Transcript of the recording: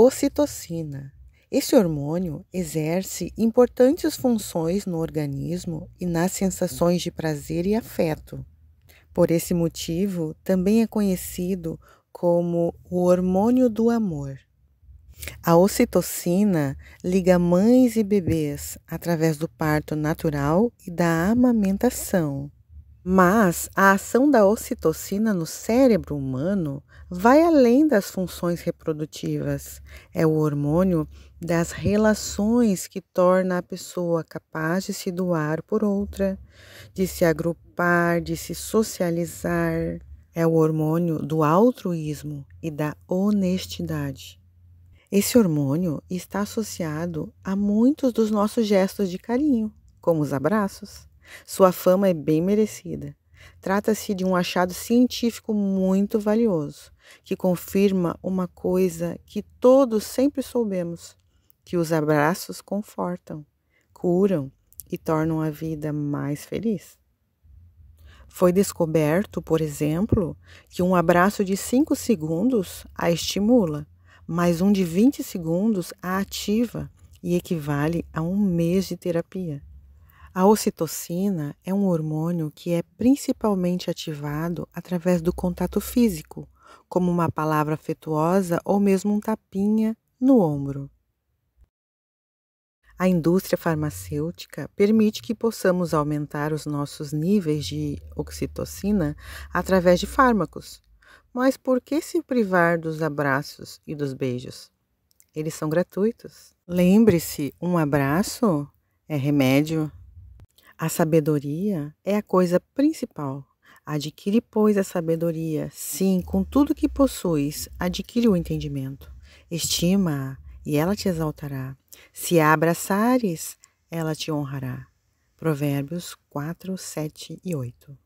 Ocitocina. Esse hormônio exerce importantes funções no organismo e nas sensações de prazer e afeto. Por esse motivo, também é conhecido como o hormônio do amor. A ocitocina liga mães e bebês através do parto natural e da amamentação. Mas a ação da ocitocina no cérebro humano vai além das funções reprodutivas. É o hormônio das relações que torna a pessoa capaz de se doar por outra, de se agrupar, de se socializar. É o hormônio do altruísmo e da honestidade. Esse hormônio está associado a muitos dos nossos gestos de carinho, como os abraços. Sua fama é bem merecida. Trata-se de um achado científico muito valioso, que confirma uma coisa que todos sempre soubemos: que os abraços confortam, curam e tornam a vida mais feliz. Foi descoberto, por exemplo, que um abraço de 5 segundos a estimula mas um de 20 segundos a ativa e equivale a um mês de terapia. A ocitocina é um hormônio que é principalmente ativado através do contato físico, como uma palavra afetuosa ou mesmo um tapinha no ombro. A indústria farmacêutica permite que possamos aumentar os nossos níveis de oxitocina através de fármacos, mas por que se privar dos abraços e dos beijos? Eles são gratuitos. Lembre-se: um abraço é remédio. A sabedoria é a coisa principal. Adquire, pois, a sabedoria. Sim, com tudo que possuis, adquire o entendimento. Estima-a e ela te exaltará. Se a abraçares, ela te honrará. Provérbios 4, 7 e 8.